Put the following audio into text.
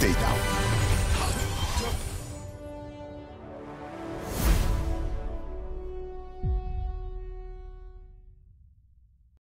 data.